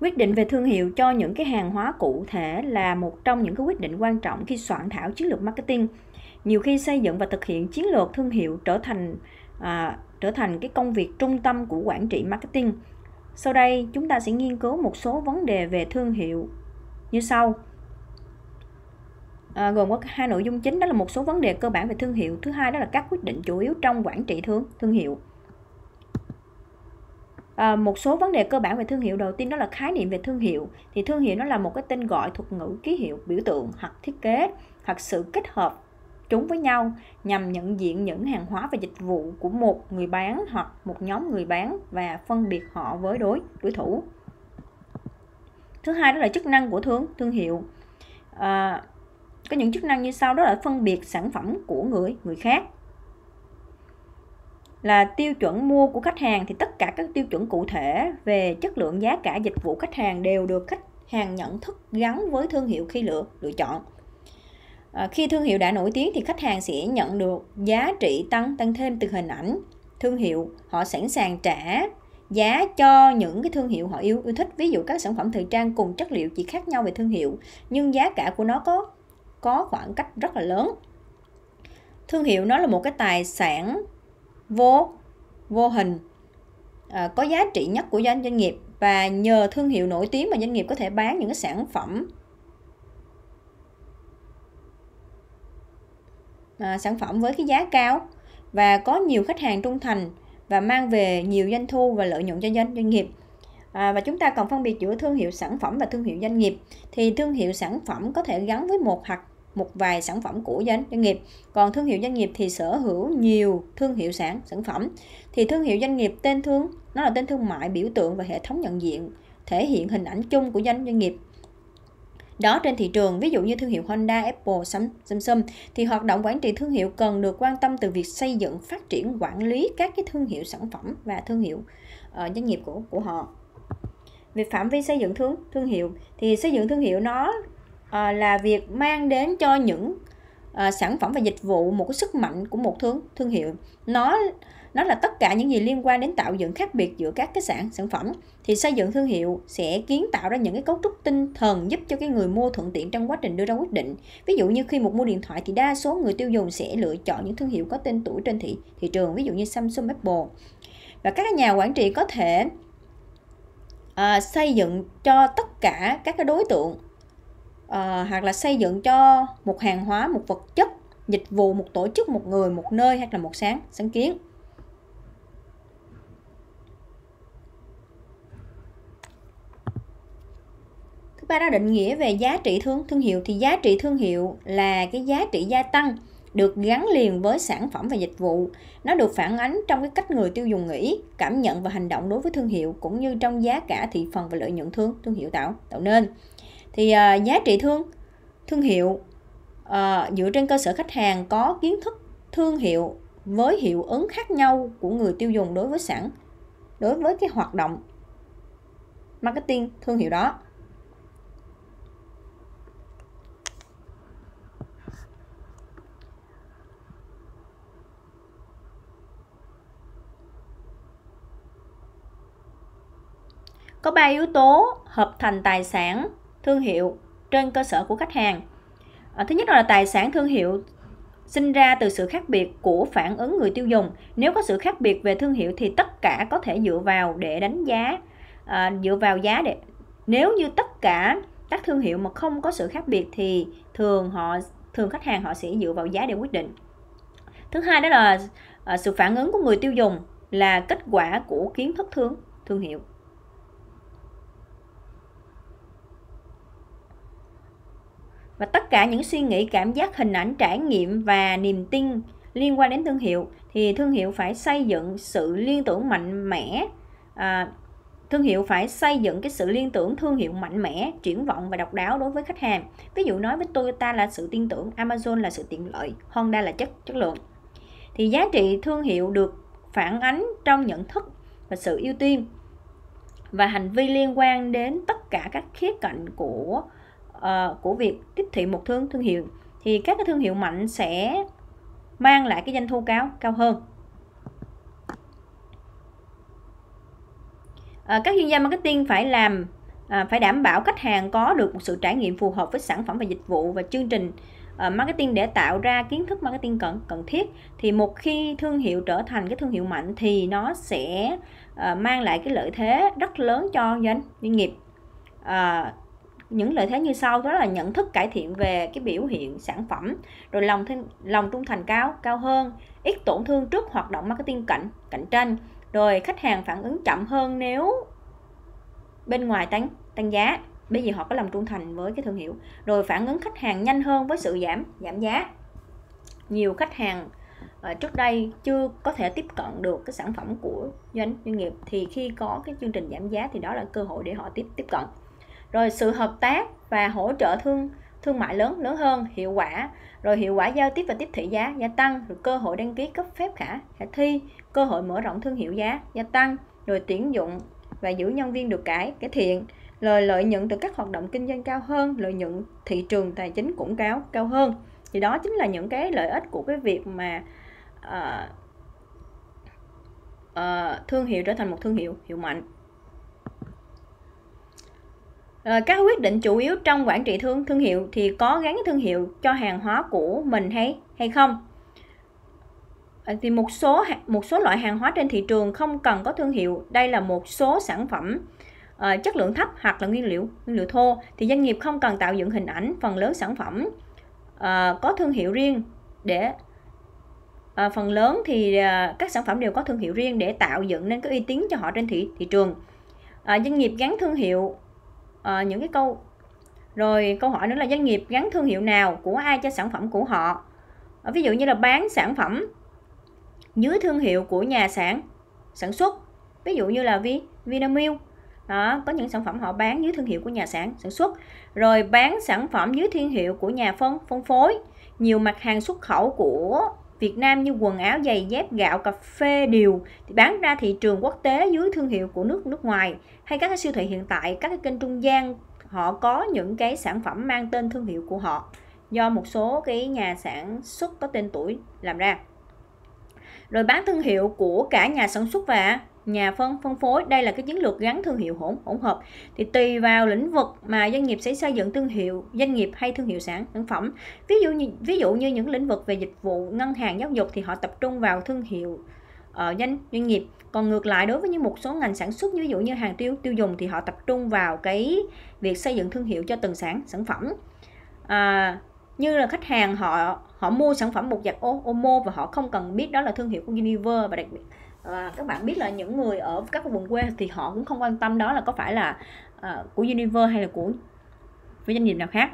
Quyết định về thương hiệu cho những cái hàng hóa cụ thể là một trong những cái quyết định quan trọng khi soạn thảo chiến lược marketing. Nhiều khi xây dựng và thực hiện chiến lược thương hiệu trở thành à, trở thành cái công việc trung tâm của quản trị marketing. Sau đây chúng ta sẽ nghiên cứu một số vấn đề về thương hiệu như sau. À, gồm có hai nội dung chính đó là một số vấn đề cơ bản về thương hiệu, thứ hai đó là các quyết định chủ yếu trong quản trị thương thương hiệu. À, một số vấn đề cơ bản về thương hiệu. Đầu tiên đó là khái niệm về thương hiệu. Thì thương hiệu nó là một cái tên gọi thuật ngữ ký hiệu biểu tượng hoặc thiết kế hoặc sự kết hợp chúng với nhau nhằm nhận diện những hàng hóa và dịch vụ của một người bán hoặc một nhóm người bán và phân biệt họ với đối đối thủ. Thứ hai đó là chức năng của thương thương hiệu. À, có những chức năng như sau đó là phân biệt sản phẩm của người người khác là tiêu chuẩn mua của khách hàng thì tất cả các tiêu chuẩn cụ thể về chất lượng giá cả dịch vụ khách hàng đều được khách hàng nhận thức gắn với thương hiệu khi lựa lựa chọn. À, khi thương hiệu đã nổi tiếng thì khách hàng sẽ nhận được giá trị tăng tăng thêm từ hình ảnh thương hiệu. Họ sẵn sàng trả giá cho những cái thương hiệu họ yêu yêu thích. Ví dụ các sản phẩm thời trang cùng chất liệu chỉ khác nhau về thương hiệu nhưng giá cả của nó có có khoảng cách rất là lớn. Thương hiệu nó là một cái tài sản vô vô hình. À, có giá trị nhất của doanh doanh nghiệp và nhờ thương hiệu nổi tiếng mà doanh nghiệp có thể bán những cái sản phẩm. À, sản phẩm với cái giá cao và có nhiều khách hàng trung thành và mang về nhiều doanh thu và lợi nhuận cho doanh doanh nghiệp. À, và chúng ta còn phân biệt giữa thương hiệu sản phẩm và thương hiệu doanh nghiệp. Thì thương hiệu sản phẩm có thể gắn với một hoặc một vài sản phẩm của doanh doanh nghiệp. Còn thương hiệu doanh nghiệp thì sở hữu nhiều thương hiệu sản sản phẩm. Thì thương hiệu doanh nghiệp tên thương nó là tên thương mại biểu tượng và hệ thống nhận diện thể hiện hình ảnh chung của doanh doanh nghiệp. Đó trên thị trường ví dụ như thương hiệu Honda, Apple, Samsung thì hoạt động quản trị thương hiệu cần được quan tâm từ việc xây dựng, phát triển, quản lý các cái thương hiệu sản phẩm và thương hiệu uh, doanh nghiệp của của họ. Về phạm vi xây dựng thương thương hiệu thì xây dựng thương hiệu nó à, là việc mang đến cho những à, sản phẩm và dịch vụ một cái sức mạnh của một thương thương hiệu. Nó nó là tất cả những gì liên quan đến tạo dựng khác biệt giữa các cái sản sản phẩm. Thì xây dựng thương hiệu sẽ kiến tạo ra những cái cấu trúc tinh thần giúp cho cái người mua thuận tiện trong quá trình đưa ra quyết định. Ví dụ như khi một mua điện thoại thì đa số người tiêu dùng sẽ lựa chọn những thương hiệu có tên tuổi trên thị thị trường ví dụ như Samsung Apple. Và các nhà quản trị có thể à, xây dựng cho tất cả các cái đối tượng à, hoặc là xây dựng cho một hàng hóa một vật chất dịch vụ một tổ chức một người một nơi hay là một sáng sáng kiến thứ ba đó định nghĩa về giá trị thương thương hiệu thì giá trị thương hiệu là cái giá trị gia tăng được gắn liền với sản phẩm và dịch vụ. Nó được phản ánh trong cái cách người tiêu dùng nghĩ, cảm nhận và hành động đối với thương hiệu cũng như trong giá cả thị phần và lợi nhuận thương thương hiệu tạo tạo nên. Thì uh, giá trị thương thương hiệu uh, dựa trên cơ sở khách hàng có kiến thức thương hiệu với hiệu ứng khác nhau của người tiêu dùng đối với sản đối với cái hoạt động marketing thương hiệu đó. Có ba yếu tố hợp thành tài sản thương hiệu trên cơ sở của khách hàng. À, thứ nhất là tài sản thương hiệu sinh ra từ sự khác biệt của phản ứng người tiêu dùng. Nếu có sự khác biệt về thương hiệu thì tất cả có thể dựa vào để đánh giá, à, dựa vào giá để nếu như tất cả các thương hiệu mà không có sự khác biệt thì thường họ thường khách hàng họ sẽ dựa vào giá để quyết định. Thứ hai đó là à, sự phản ứng của người tiêu dùng là kết quả của kiến thức thương thương hiệu. Và tất cả những suy nghĩ cảm giác hình ảnh trải nghiệm và niềm tin liên quan đến thương hiệu thì thương hiệu phải xây dựng sự liên tưởng mạnh mẽ. À, thương hiệu phải xây dựng cái sự liên tưởng thương hiệu mạnh mẽ triển vọng và độc đáo đối với khách hàng. Ví dụ nói với Toyota là sự tin tưởng Amazon là sự tiện lợi Honda là chất chất lượng. Thì giá trị thương hiệu được phản ánh trong nhận thức và sự ưu tiên và hành vi liên quan đến tất cả các khía cạnh của uh, của việc tiếp thị một thương thương hiệu thì các cái thương hiệu mạnh sẽ mang lại cái doanh thu cao cao hơn. À, các chuyên gia marketing phải làm à, phải đảm bảo khách hàng có được một sự trải nghiệm phù hợp với sản phẩm và dịch vụ và chương trình. À, marketing để tạo ra kiến thức marketing cần cần thiết thì một khi thương hiệu trở thành cái thương hiệu mạnh thì nó sẽ à, mang lại cái lợi thế rất lớn cho doanh doanh nghiệp. À, những lợi thế như sau, đó là nhận thức cải thiện về cái biểu hiện sản phẩm, rồi lòng lòng trung thành cao cao hơn, ít tổn thương trước hoạt động marketing cạnh cạnh tranh, rồi khách hàng phản ứng chậm hơn nếu bên ngoài tăng tăng giá. Bởi vì họ có lòng trung thành với cái thương hiệu, rồi phản ứng khách hàng nhanh hơn với sự giảm giảm giá. Nhiều khách hàng ờ, trước đây chưa có thể tiếp cận được cái sản phẩm của doanh doanh nghiệp, thì khi có cái chương trình giảm giá thì đó là cơ hội để họ tiếp tiếp cận rồi sự hợp tác và hỗ trợ thương thương mại lớn lớn hơn hiệu quả. Rồi hiệu quả giao tiếp và tiếp thị giá gia tăng. Rồi cơ hội đăng ký cấp phép khả khả thi. Cơ hội mở rộng thương hiệu giá gia tăng. Rồi tuyển dụng và giữ nhân viên được cải cải thiện. Lời lợi nhuận từ các hoạt động kinh doanh cao hơn lợi nhuận thị trường tài chính cũng cao cao hơn. Thì đó chính là những cái lợi ích của cái việc mà uh, uh, thương hiệu trở thành một thương hiệu hiệu mạnh. Ờ, các quyết định chủ yếu trong quản trị thương thương hiệu thì có gắn thương hiệu cho hàng hóa của mình hay hay không? Ờ, thì một số một số loại hàng hóa trên thị trường không cần có thương hiệu. Đây là một số sản phẩm uh, chất lượng thấp hoặc là nguyên liệu nguyên liệu thô. Thì doanh nghiệp không cần tạo dựng hình ảnh phần lớn sản phẩm uh, có thương hiệu riêng để uh, phần lớn thì uh, các sản phẩm đều có thương hiệu riêng để tạo dựng nên cái uy tín cho họ trên thị thị trường. Uh, doanh nghiệp gắn thương hiệu uh, những cái câu. Rồi câu hỏi nữa là doanh nghiệp gắn thương hiệu nào của ai cho sản phẩm của họ? Uh, ví dụ như là bán sản phẩm dưới thương hiệu của nhà sản sản xuất. Ví dụ như là Vi, Vinamilk. Đó có những sản phẩm họ bán dưới thương hiệu của nhà sản sản xuất. Rồi bán sản phẩm dưới thương hiệu của nhà phân phân phối. Nhiều mặt hàng xuất khẩu của Việt Nam như quần áo, giày dép, gạo, cà phê, điều thì bán ra thị trường quốc tế dưới thương hiệu của nước nước ngoài hay các cái siêu thị hiện tại, các cái kênh trung gian họ có những cái sản phẩm mang tên thương hiệu của họ do một số cái nhà sản xuất có tên tuổi làm ra. Rồi bán thương hiệu của cả nhà sản xuất và nhà phân phân phối đây là cái chiến lược gắn thương hiệu hỗn hỗn hợp. Thì tùy vào lĩnh vực mà doanh nghiệp sẽ xây dựng thương hiệu doanh nghiệp hay thương hiệu sản sản phẩm. Ví dụ như ví dụ như những lĩnh vực về dịch vụ ngân hàng giáo dục thì họ tập trung vào thương hiệu uh, doanh doanh nghiệp. Còn ngược lại đối với những một số ngành sản xuất ví dụ như hàng tiêu tiêu dùng thì họ tập trung vào cái việc xây dựng thương hiệu cho từng sản sản phẩm. À, như là khách hàng họ họ mua sản phẩm bột giặt Omo và họ không cần biết đó là thương hiệu của Unilever và đặc biệt và các bạn biết là những người ở các vùng quê thì họ cũng không quan tâm đó là có phải là uh, của Univer hay là của với doanh nghiệp nào khác.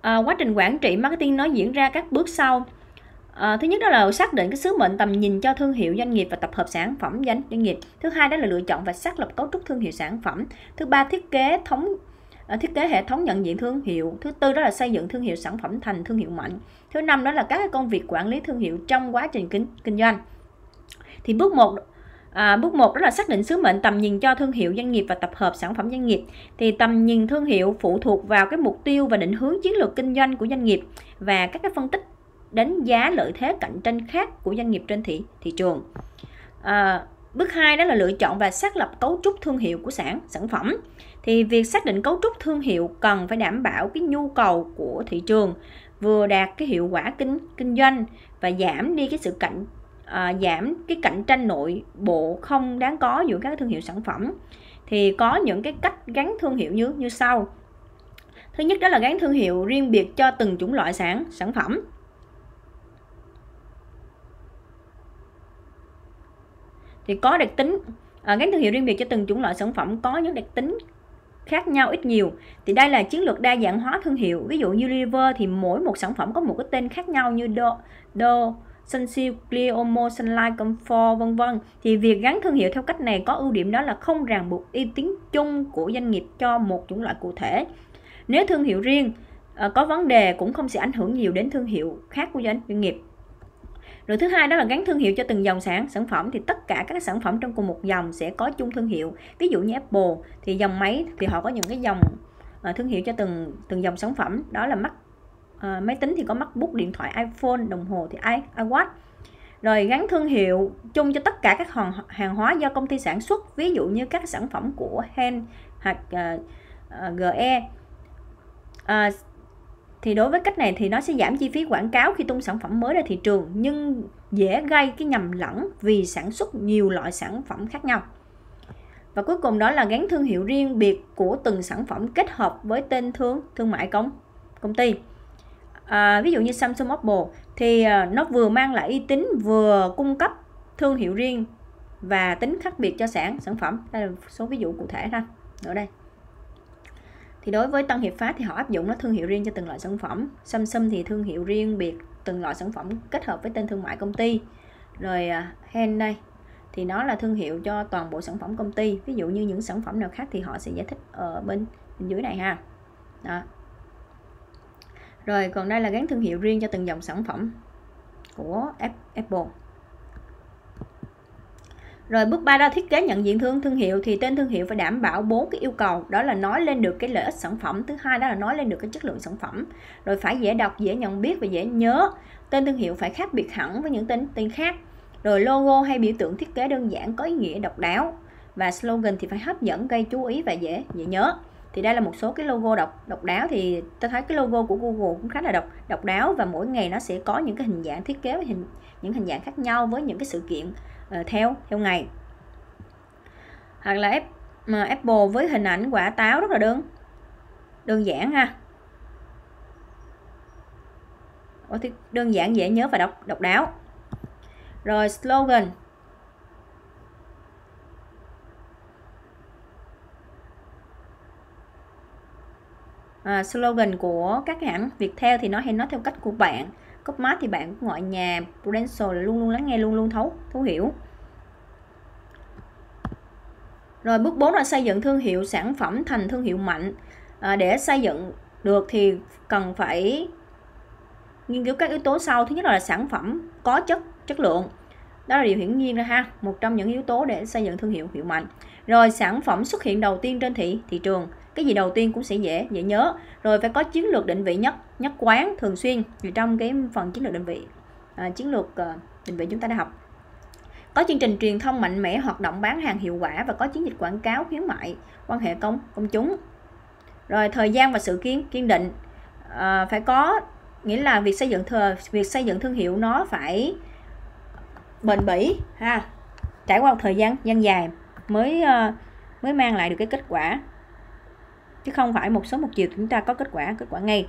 À, quá trình quản trị marketing nó diễn ra các bước sau. À, thứ nhất đó là xác định cái sứ mệnh tầm nhìn cho thương hiệu doanh nghiệp và tập hợp sản phẩm doanh doanh nghiệp. Thứ hai đó là lựa chọn và xác lập cấu trúc thương hiệu sản phẩm. Thứ ba thiết kế thống thiết kế hệ thống nhận diện thương hiệu. Thứ tư đó là xây dựng thương hiệu sản phẩm thành thương hiệu mạnh thứ năm đó là các công việc quản lý thương hiệu trong quá trình kinh kinh doanh thì bước một À, bước một đó là xác định sứ mệnh tầm nhìn cho thương hiệu doanh nghiệp và tập hợp sản phẩm doanh nghiệp. Thì tầm nhìn thương hiệu phụ thuộc vào cái mục tiêu và định hướng chiến lược kinh doanh của doanh nghiệp và các cái phân tích đánh giá lợi thế cạnh tranh khác của doanh nghiệp trên thị thị trường. À, bước 2 đó là lựa chọn và xác lập cấu trúc thương hiệu của sản sản phẩm thì việc xác định cấu trúc thương hiệu cần phải đảm bảo cái nhu cầu của thị trường vừa đạt cái hiệu quả kinh kinh doanh và giảm đi cái sự cạnh à, giảm cái cạnh tranh nội bộ không đáng có giữa các thương hiệu sản phẩm. Thì có những cái cách gắn thương hiệu như như sau. Thứ nhất đó là gắn thương hiệu riêng biệt cho từng chủng loại sản sản phẩm. Thì có đặc tính à, gắn thương hiệu riêng biệt cho từng chủng loại sản phẩm có những đặc tính khác nhau ít nhiều. Thì đây là chiến lược đa dạng hóa thương hiệu. Ví dụ như Unilever thì mỗi một sản phẩm có một cái tên khác nhau như Do, Do Sunsilk, Cleomo Sunlight, Comfort vân vân. Thì việc gắn thương hiệu theo cách này có ưu điểm đó là không ràng buộc uy tín chung của doanh nghiệp cho một chủng loại cụ thể. Nếu thương hiệu riêng ờ, có vấn đề cũng không sẽ ảnh hưởng nhiều đến thương hiệu khác của doanh nghiệp rồi thứ hai đó là gắn thương hiệu cho từng dòng sản sản phẩm. Thì tất cả các sản phẩm trong cùng một dòng sẽ có chung thương hiệu. Ví dụ như Apple thì dòng máy thì họ có những cái dòng uh, thương hiệu cho từng từng dòng sản phẩm. Đó là mắt uh, máy tính thì có MacBook điện thoại iPhone đồng hồ thì i iWatch. Rồi gắn thương hiệu chung cho tất cả các hàng, hàng hóa do công ty sản xuất. Ví dụ như các sản phẩm của Hen hoặc ờ, uh, uh, GE uh, thì đối với cách này thì nó sẽ giảm chi phí quảng cáo khi tung sản phẩm mới ra thị trường nhưng dễ gây cái nhầm lẫn vì sản xuất nhiều loại sản phẩm khác nhau. Và cuối cùng đó là gắn thương hiệu riêng biệt của từng sản phẩm kết hợp với tên thương thương mại công công ty. À, ví dụ như Samsung Oppo thì à, nó vừa mang lại uy tín vừa cung cấp thương hiệu riêng và tính khác biệt cho sản sản phẩm. Đây là số ví dụ cụ thể ha ở đây thì đối với Tân Hiệp Phát thì họ áp dụng nó thương hiệu riêng cho từng loại sản phẩm. Samsung thì thương hiệu riêng biệt từng loại sản phẩm kết hợp với tên thương mại công ty. Rồi à, Hen đây thì nó là thương hiệu cho toàn bộ sản phẩm công ty. Ví dụ như những sản phẩm nào khác thì họ sẽ giải thích ở bên, bên dưới này ha. Đó. Rồi còn đây là gắn thương hiệu riêng cho từng dòng sản phẩm của Apple rồi bước 3 đó, thiết kế nhận diện thương thương hiệu, thì tên thương hiệu phải đảm bảo bốn cái yêu cầu. Đó là nói lên được cái lợi ích sản phẩm, thứ hai đó là nói lên được cái chất lượng sản phẩm. Rồi phải dễ đọc, dễ nhận biết và dễ nhớ. Tên thương hiệu phải khác biệt hẳn với những tên tên khác. Rồi logo hay biểu tượng thiết kế đơn giản có ý nghĩa độc đáo. Và slogan thì phải hấp dẫn, gây chú ý và dễ dễ nhớ thì đây là một số cái logo độc độc đáo thì tôi thấy cái logo của Google cũng khá là độc độc đáo và mỗi ngày nó sẽ có những cái hình dạng thiết kế hình những hình dạng khác nhau với những cái sự kiện uh, theo theo ngày. Hoặc là Apple với hình ảnh quả táo rất là đơn đơn giản ha. Đơn giản dễ nhớ và độc độc đáo. Rồi slogan. À, slogan của các hãng Viettel thì nó hay nói theo cách của bạn. Copmart thì bạn của gọi nhà Prudential là luôn luôn lắng nghe luôn luôn thấu thấu hiểu. Rồi bước 4 là xây dựng thương hiệu sản phẩm thành thương hiệu mạnh. À, để xây dựng được thì cần phải nghiên cứu các yếu tố sau. Thứ nhất là sản phẩm có chất chất lượng. Đó là điều hiển nhiên ra ha. Một trong những yếu tố để xây dựng thương hiệu hiệu mạnh. Rồi sản phẩm xuất hiện đầu tiên trên thị thị trường cái gì đầu tiên cũng sẽ dễ dễ nhớ. Rồi phải có chiến lược định vị nhất nhất quán thường xuyên thì trong cái phần chiến lược định vị à, chiến lược uh, định vị chúng ta đã học. Có chương trình truyền thông mạnh mẽ hoạt động bán hàng hiệu quả và có chiến dịch quảng cáo khuyến mại quan hệ công công chúng. Rồi thời gian và sự kiên kiên định à, phải có nghĩa là việc xây dựng thừa việc xây dựng thương hiệu nó phải bền bỉ ha. Trải qua một thời gian gian dài mới ờ, mới mang lại được cái kết quả chứ không phải một số một chiều chúng ta có kết quả kết quả ngay.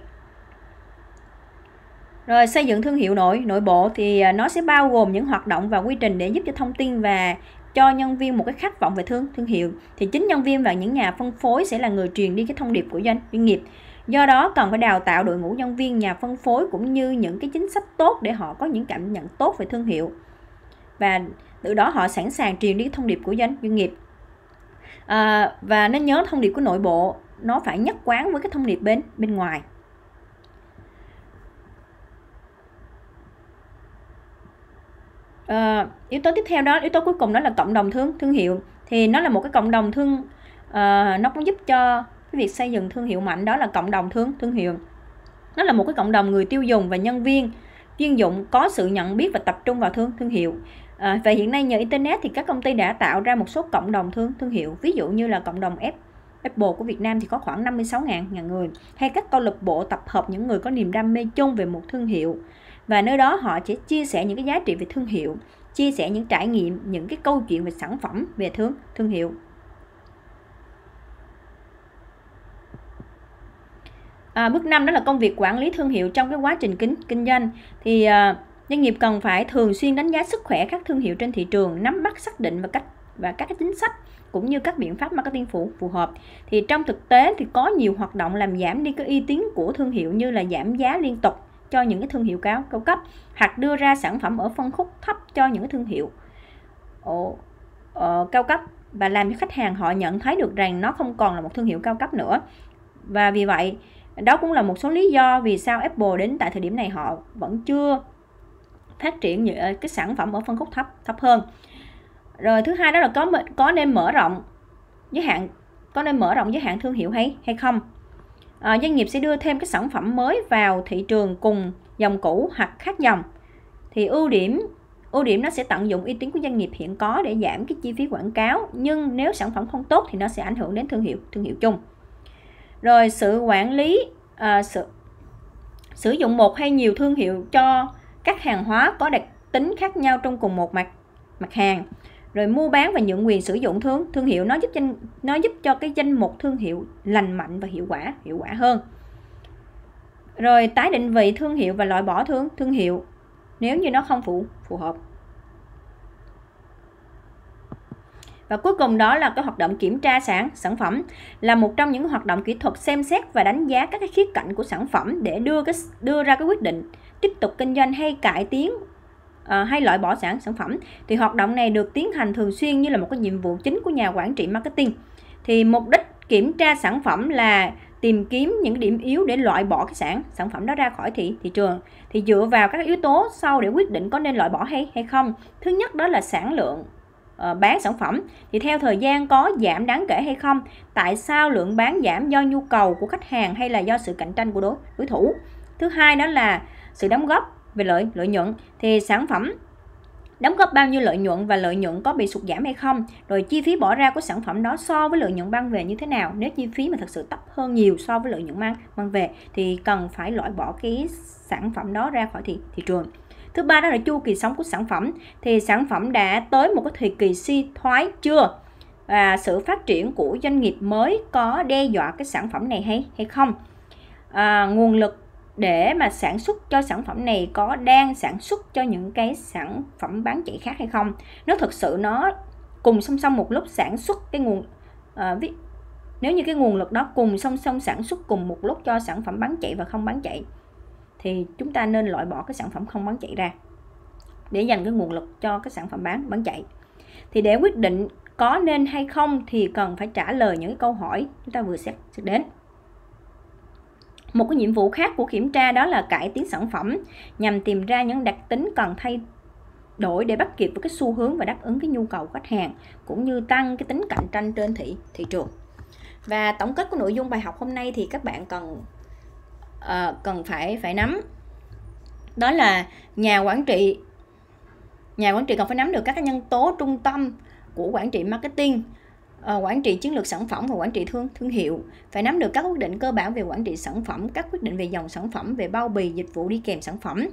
Rồi xây dựng thương hiệu nội nội bộ thì à, nó sẽ bao gồm những hoạt động và quy trình để giúp cho thông tin và cho nhân viên một cái khát vọng về thương thương hiệu. Thì chính nhân viên và những nhà phân phối sẽ là người truyền đi cái thông điệp của doanh doanh nghiệp. Do đó cần phải đào tạo đội ngũ nhân viên nhà phân phối cũng như những cái chính sách tốt để họ có những cảm nhận tốt về thương hiệu. Và từ đó họ sẵn sàng truyền đi thông điệp của doanh doanh nghiệp. À, và nên nhớ thông điệp của nội bộ nó phải nhất quán với cái thông điệp bên bên ngoài. Uh, yếu tố tiếp theo đó yếu tố cuối cùng đó là cộng đồng thương thương hiệu. Thì nó là một cái cộng đồng thương uh, nó cũng giúp cho cái việc xây dựng thương hiệu mạnh đó là cộng đồng thương thương hiệu. Nó là một cái cộng đồng người tiêu dùng và nhân viên chuyên dụng có sự nhận biết và tập trung vào thương thương hiệu. À, và hiện nay nhờ internet thì các công ty đã tạo ra một số cộng đồng thương thương hiệu. Ví dụ như là cộng đồng F Apple của Việt Nam thì có khoảng 56.000 ngàn người hay các câu lạc bộ tập hợp những người có niềm đam mê chung về một thương hiệu. Và nơi đó họ sẽ chia sẻ những cái giá trị về thương hiệu chia sẻ những trải nghiệm những cái câu chuyện về sản phẩm về thương thương hiệu. À, bước 5 đó là công việc quản lý thương hiệu trong cái quá trình kinh kinh doanh. Thì à, doanh nghiệp cần phải thường xuyên đánh giá sức khỏe các thương hiệu trên thị trường nắm bắt xác định và cách và các cái chính sách cũng như các biện pháp marketing phù phù hợp. Thì trong thực tế thì có nhiều hoạt động làm giảm đi cái uy tín của thương hiệu như là giảm giá liên tục cho những cái thương hiệu cao cao cấp hoặc đưa ra sản phẩm ở phân khúc thấp cho những cái thương hiệu ồ, uh, cao cấp. Và làm cho khách hàng họ nhận thấy được rằng nó không còn là một thương hiệu cao cấp nữa. Và vì vậy đó cũng là một số lý do vì sao Apple đến tại thời điểm này họ vẫn chưa phát triển những ờ, cái sản phẩm ở phân khúc thấp thấp hơn rồi thứ hai đó là có có nên mở rộng giới hạn có nên mở rộng giới hạn thương hiệu hay hay không? À, doanh nghiệp sẽ đưa thêm cái sản phẩm mới vào thị trường cùng dòng cũ hoặc khác dòng. Thì ưu điểm ưu điểm nó sẽ tận dụng uy tín của doanh nghiệp hiện có để giảm cái chi phí quảng cáo nhưng nếu sản phẩm không tốt thì nó sẽ ảnh hưởng đến thương hiệu thương hiệu chung. Rồi sự quản lý à, sự sử dụng một hay nhiều thương hiệu cho các hàng hóa có đặc tính khác nhau trong cùng một mặt mặt hàng rồi mua bán và nhượng quyền sử dụng thương thương hiệu nó giúp danh, nó giúp cho cái danh mục thương hiệu lành mạnh và hiệu quả hiệu quả hơn. Rồi tái định vị thương hiệu và loại bỏ thương thương hiệu, nếu như nó không phù phù hợp. Và cuối cùng đó là cái hoạt động kiểm tra sản sản phẩm, là một trong những hoạt động kỹ thuật xem xét và đánh giá các cái khía cạnh của sản phẩm để đưa cái đưa ra cái quyết định tiếp tục kinh doanh hay cải tiến uh, hay loại bỏ sản sản phẩm thì hoạt động này được tiến hành thường xuyên như là một cái nhiệm vụ chính của nhà quản trị marketing. Thì mục đích kiểm tra sản phẩm là tìm kiếm những điểm yếu để loại bỏ cái sản sản phẩm đó ra khỏi thị thị trường. Thì dựa vào các yếu tố sau để quyết định có nên loại bỏ hay hay không. Thứ nhất đó là sản lượng uh, bán sản phẩm. Thì theo thời gian có giảm đáng kể hay không tại sao lượng bán giảm do nhu cầu của khách hàng hay là do sự cạnh tranh của đối đối thủ? Thứ hai đó là sự đóng góp về lợi lợi nhuận thì sản phẩm đóng góp bao nhiêu lợi nhuận và lợi nhuận có bị sụt giảm hay không? Rồi chi phí bỏ ra của sản phẩm đó so với lợi nhuận mang về như thế nào? Nếu chi phí mà thật sự thấp hơn nhiều so với lợi nhuận mang mang về thì cần phải loại bỏ cái sản phẩm đó ra khỏi thị thị trường. Thứ ba đó là chu kỳ sống của sản phẩm. Thì sản phẩm đã tới một cái thời kỳ suy thoái chưa? Và sự phát triển của doanh nghiệp mới có đe dọa cái sản phẩm này hay hay không? À, nguồn lực để mà sản xuất cho sản phẩm này có đang sản xuất cho những cái sản phẩm bán chạy khác hay không. Nếu thực sự nó cùng song song một lúc sản xuất cái nguồn à, ví, nếu như cái nguồn lực đó cùng song song sản xuất cùng một lúc cho sản phẩm bán chạy và không bán chạy thì chúng ta nên loại bỏ cái sản phẩm không bán chạy ra để dành cái nguồn lực cho cái sản phẩm bán bán chạy. Thì để quyết định có nên hay không thì cần phải trả lời những câu hỏi chúng ta vừa xét đến một cái nhiệm vụ khác của kiểm tra đó là cải tiến sản phẩm nhằm tìm ra những đặc tính cần thay đổi để bắt kịp với cái xu hướng và đáp ứng cái nhu cầu của khách hàng cũng như tăng cái tính cạnh tranh trên thị thị trường. Và tổng kết của nội dung bài học hôm nay thì các bạn cần uh, cần phải phải nắm. Đó là nhà quản trị nhà quản trị cần phải nắm được các cái nhân tố trung tâm của quản trị marketing Ờ, quản trị chiến lược sản phẩm và quản trị thương thương hiệu. Phải nắm được các quyết định cơ bản về quản trị sản phẩm các quyết định về dòng sản phẩm về bao bì dịch vụ đi kèm sản phẩm.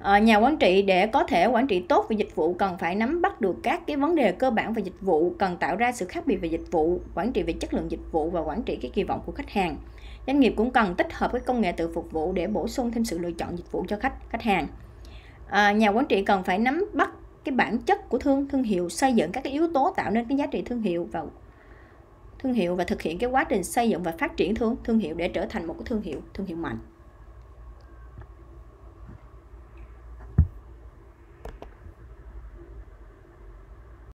À, nhà quản trị để có thể quản trị tốt về dịch vụ cần phải nắm bắt được các cái vấn đề cơ bản về dịch vụ cần tạo ra sự khác biệt về dịch vụ quản trị về chất lượng dịch vụ và quản trị cái kỳ vọng của khách hàng. Doanh nghiệp cũng cần tích hợp cái công nghệ tự phục vụ để bổ sung thêm sự lựa chọn dịch vụ cho khách khách hàng. À, nhà quản trị cần phải nắm bắt cái bản chất của thương thương hiệu, xây dựng các cái yếu tố tạo nên cái giá trị thương hiệu và thương hiệu và thực hiện cái quá trình xây dựng và phát triển thương thương hiệu để trở thành một cái thương hiệu thương hiệu mạnh.